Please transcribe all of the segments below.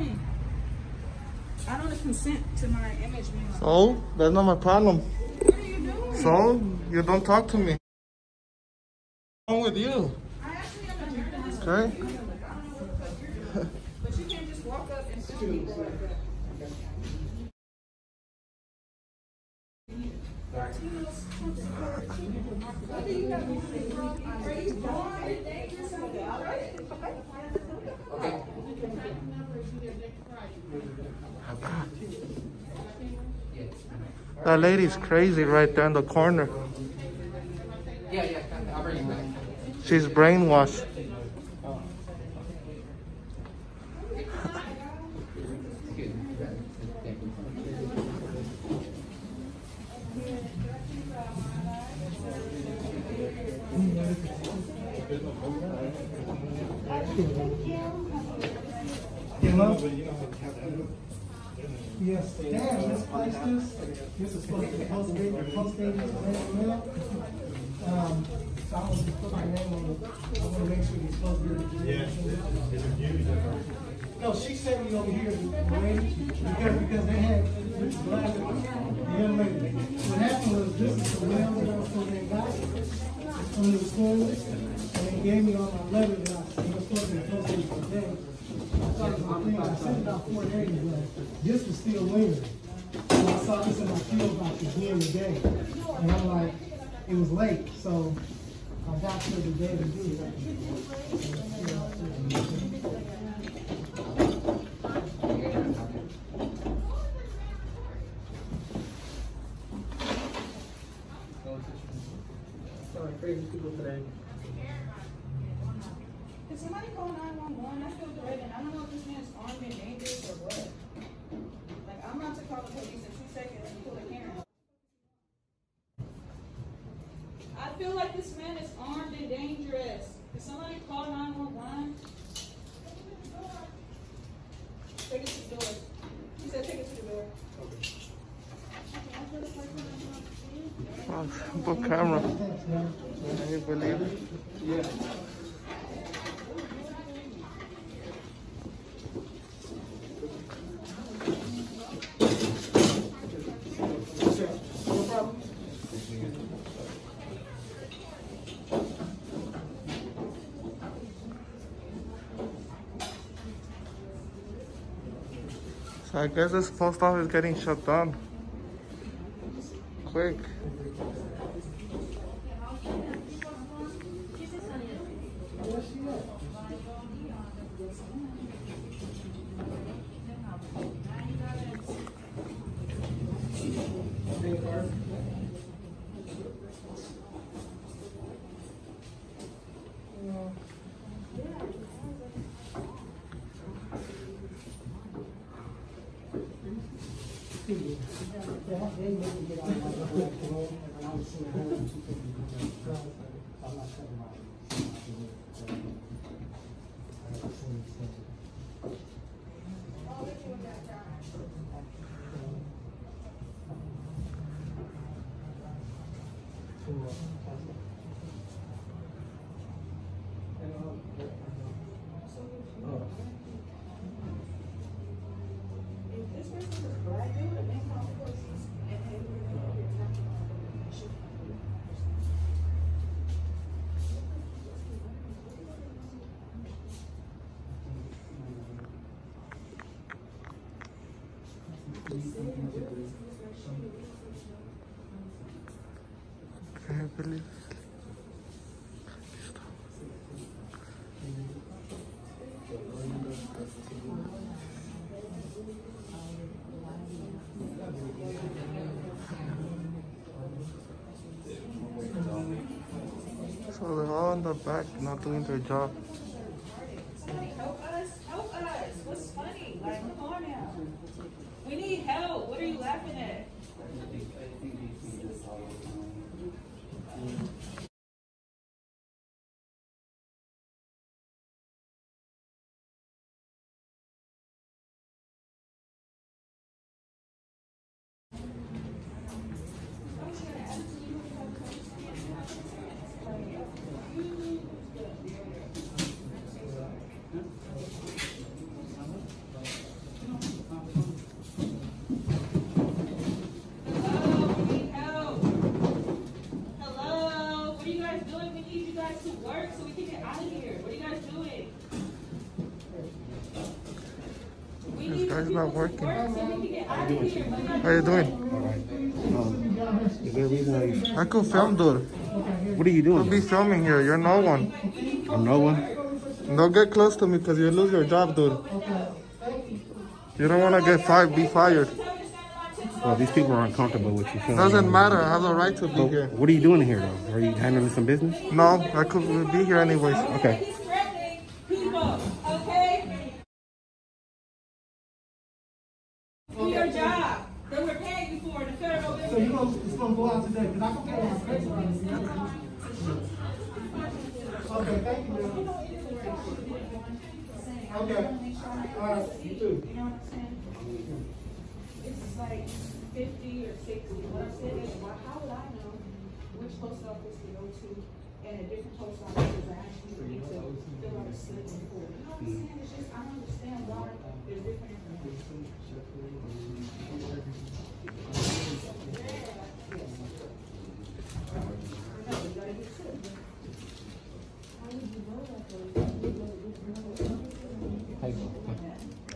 me. I don't consent to my image being on. So, that's not my problem. What are you doing? So, you don't talk to me. What's wrong with you? I actually am a journalist. Okay? But you can't just walk up and film people like that. What do you have to say, bro? Are you born dangerous and dangerous? That lady's crazy right there in the corner. Yeah, yeah, I'll bring you back. She's brainwashed. Yes, damn, this place, this, this is supposed to be posted, posted, mail. Um, so I want to put my name on it, I want to make sure you're supposed to be. No, she sent me over here, the lady, because, because they had, this black, the young lady. What happened was, this is the mail that I was supposed to got from the school, and they gave me all my letters, and I, was supposed to be posted today. I sent it four days, but this was still lingering. So I saw this in my field of the day, and I'm like, it was late, so I got to the day to do it. Sorry, crazy people today. Can somebody call nine one one? I feel threatened. I don't know if this man's armed and dangerous or what. Like, I'm about to call the police in two seconds and pull a camera. I feel like this man is armed and dangerous. Can somebody call nine one one? Take it to the door. He said take it to the door. Oh, book camera. Can you believe it? So I guess this post office is getting shut down. Quick. If this person is black, they would have been called the police and they would have been here talking about it. Can you believe? So they're all in the back not doing their job. Somebody help us, help us. What's funny? Like, come on now. We need help. What are you laughing at? Not working. How you doing, Chief? How you doing? All right. Um, is there a reason why you... I could film, dude. What are you doing? You'll be filming here. You're no one. I'm no one. Don't get close to me because you lose your job, dude. You don't want to get fired, be fired. Well, these people are uncomfortable with you. Doesn't matter. I have the right to be So, here. what are you doing here, though? Are you handling some business? No, I could be here anyways. Okay. He's threatening people, okay? Do your job that we're paying you for in the federal So you building. gonna, it's gonna go out today, cause I can pay my credit card. Okay, thank you. Okay, all right, you too. You know what I'm saying? It's like fifty or sixty, what I'm saying is, how would I know which post office to go to? And a different post office is actually. You know what I'm saying? It's just, I don't understand why there's different information.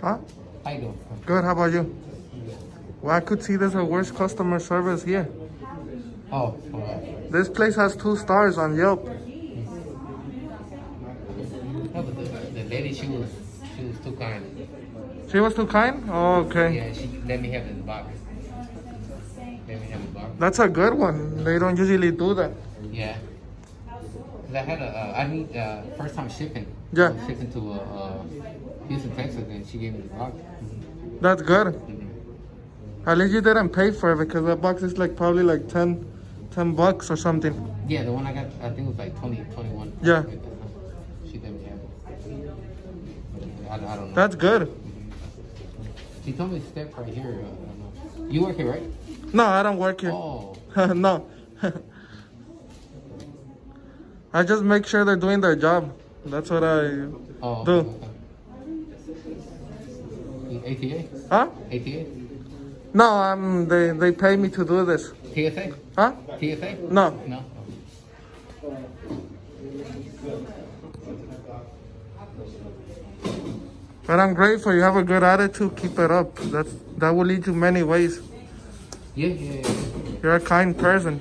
Huh? You doing? Good. How about you? Well, I could see there's a worse customer service here. Oh, right. This place has two stars on Yelp. No, but the, the lady, she was, she was too kind. She was too kind? Oh, okay. Yeah, she let me have the box. Let me have the box. That's a good one. They don't usually do that. Yeah. Cause I had a, uh, I need, uh, first time shipping. Yeah. I shipping to, uh, uh, Houston, Texas, and she gave me the box. That's good. Mhm. At least you didn't pay for it because that box is like probably like 10, 10 bucks or something. Yeah, the one I got, I think it was like 20, 21. Yeah. She me have it. I, I don't know. That's good. She told me to step right here. Uh, I don't know. You work here, right? No, I don't work here. Oh. no. I just make sure they're doing their job. That's what I Oh. do. okay. ATA? Huh? ATA? No, um, they they pay me to do this. TSA? Huh? TSA? No. No. But I'm grateful. You have a good attitude. Keep it up. That's that will lead you many ways. Yeah, yeah, yeah. You're a kind person.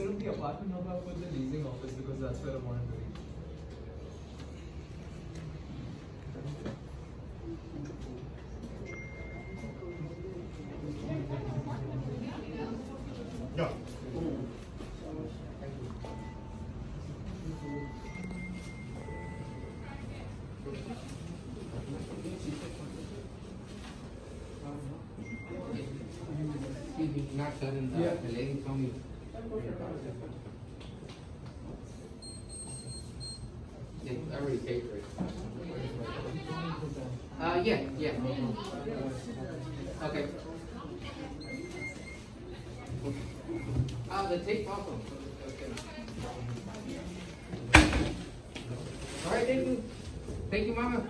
instead of the apartment hub, I put the leasing office because that's where I wanted to be. Excuse me, not sudden, Yeah. the lady told me. I already paid for it. Uh, yeah, yeah. Okay. Uh, the tape also. Okay. All right, thank you. Thank you, mama.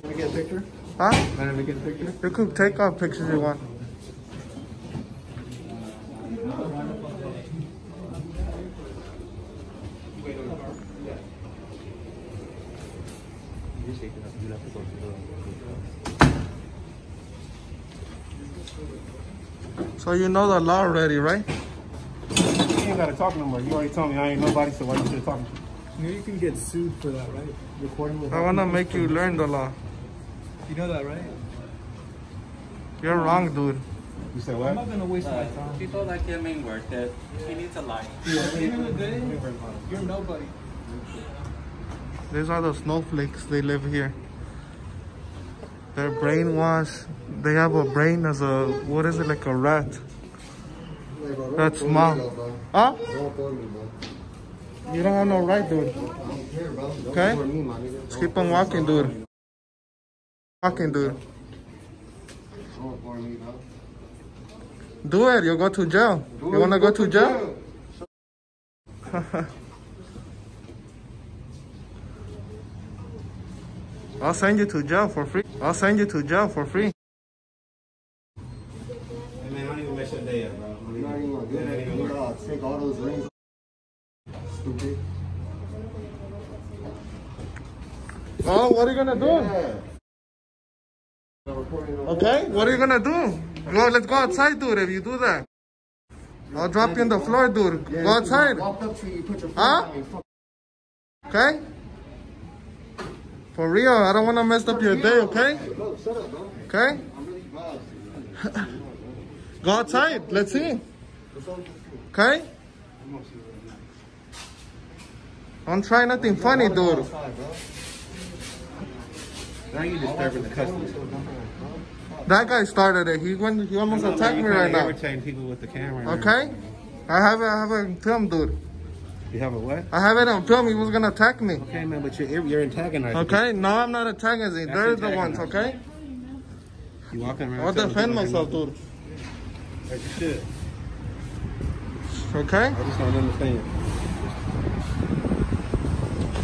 Can we get a picture? Huh? Can we get a picture? You could take out pictures you want. So you know the law already, right? You ain't gotta talk no more. You already told me I ain't nobody, so why you should talk? You know you can get sued for that, right? Recording with. I wanna make you learn the law. You know that, right? You're wrong, dude. You said what? I'm not gonna waste my time. Uh, people like him ain't worth it. He needs a life. At the end of the day, you're nobody. These are the snowflakes. They live here. They're brainwashed. They have a brain as a what is it like a rat? That's small. Huh? You don't have no right, dude. Okay? Let's keep on walking, dude. Walking, dude. Do it. You'll go to jail. You wanna go to jail? I'll send you to jail for free. I'll send you to jail for free. Hey man, I don't even mess your day up, bro. You're not even gonna do that. You're gonna take all those rings. Stupid. Oh, what are you gonna do? Yeah. Okay, what are you gonna do? Go, let's go outside, dude. If you do that, I'll drop you on the floor, dude. Yeah, Go outside. you up to you, you put your Huh? down, you fuck. Okay? For real, I don't wanna mess up your day, okay? Bro, shut up, bro. Okay? I'm really vibes. Go outside. Let's see. Okay? Don't try nothing funny, dude. Now you disturbing the customers. That guy started it. He went. He almost know, attacked man, me right now. Irritating people with the camera. Okay? I have it. I have it on film, dude. You have a what? I have it on film. He was gonna attack me. Okay, man, but you're you're antagonizing. Okay? No, I'm not antagonizing. That's They're the ones. Okay? You walking around. I'll defend myself, dude. Like you should. Okay? I just don't understand.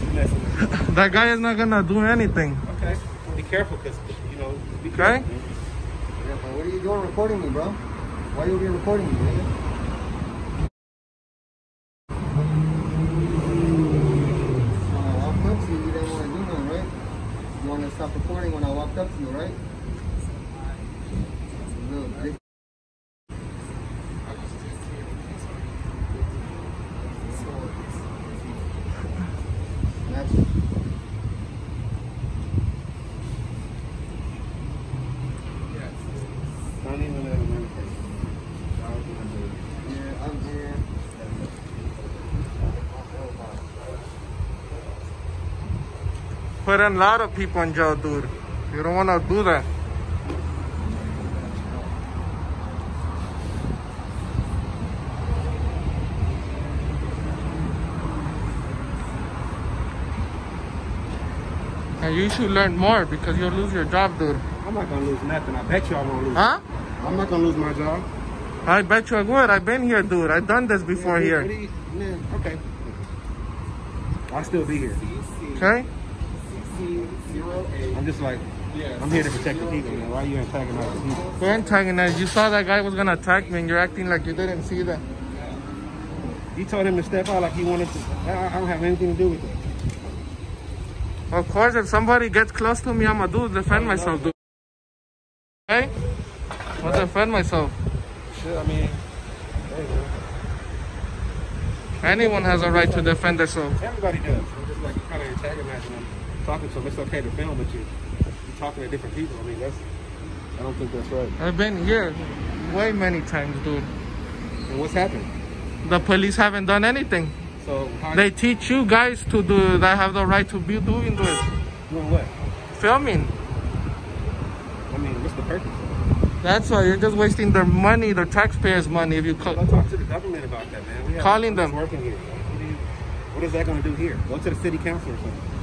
You messing with me. That guy is not gonna do anything. Okay. Be careful, cause you know. Be Okay. careful, man. Yeah, what are you doing recording me, bro? Why are you over recording me, nigga? When I walked up to you, you didn't want to do nothing, right? You wanted to stop recording when I walked up to you, right? Little dick. That's Don't even let him Yeah, I'm here. Put in a lot of people in jail, dude. You don't wanna do that. And you should learn more because you'll lose your job, dude. I'm not gonna lose nothing. I bet you I won't lose. Huh? I'm not gonna lose my job. I bet you I would. I've been here, dude. I've done this before Yeah, here. what you- man, okay. I'll still be here. Okay? I'm just like, I'm here to protect the people, man. Why are you antagonizing people? Go antagonized. You saw that guy was gonna attack me and you're acting like you didn't see that. You told him to step out like he wanted to. I, I don't have anything to do with it. Of course, if somebody gets close to me, I'ma do defend myself, dude. Okay? I'll defend myself. Shit, I mean, hey, man. Anyone has a right to defend themselves. everybody does. I'm just like kind of antagonizing them, talking to them. It's okay to film, but you, you're talking to different people. I mean, that's, I don't think that's right. I've been here way many times, dude. And what's happened? The police haven't done anything. So, how They teach you guys to do that have the right to be doing this. doing what? Filming. I mean, what's the purpose? That's why you're just wasting their money, their taxpayers' money. If you call, talk to the government about that, man. We have Calling them. Working here. What, do you, what is that going to do here? Go to the city council or something.